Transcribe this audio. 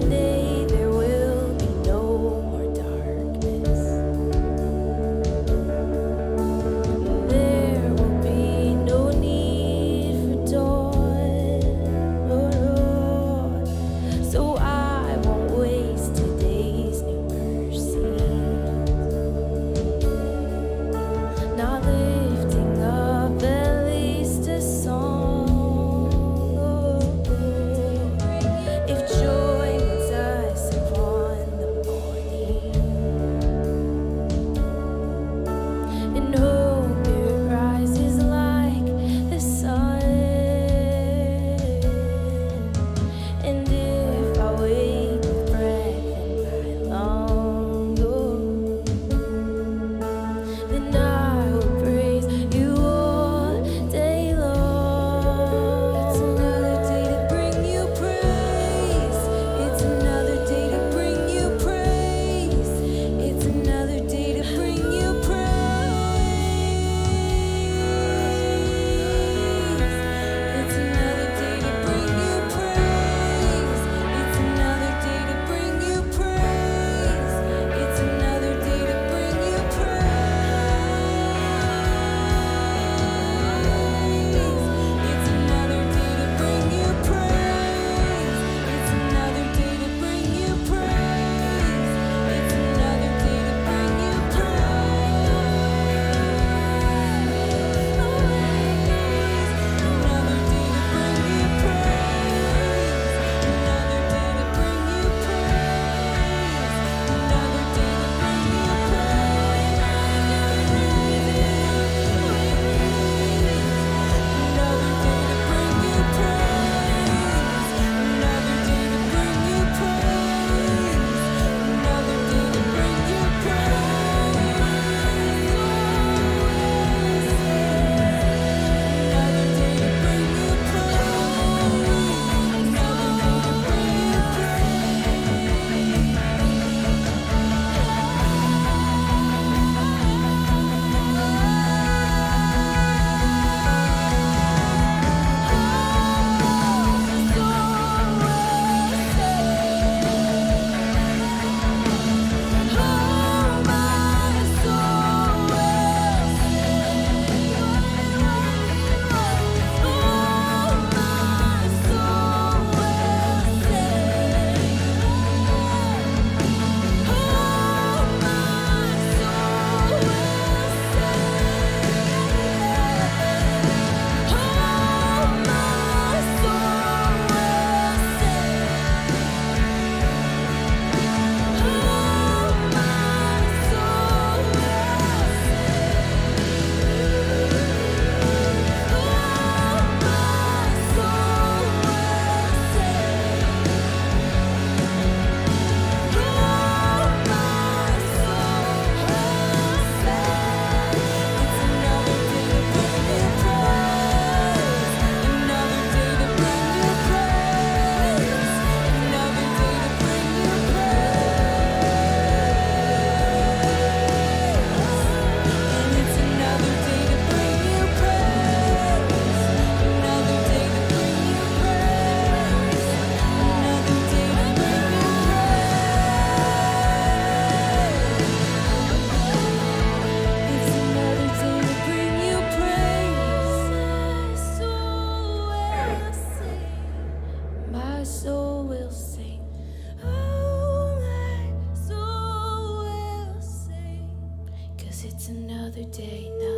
one day another day now.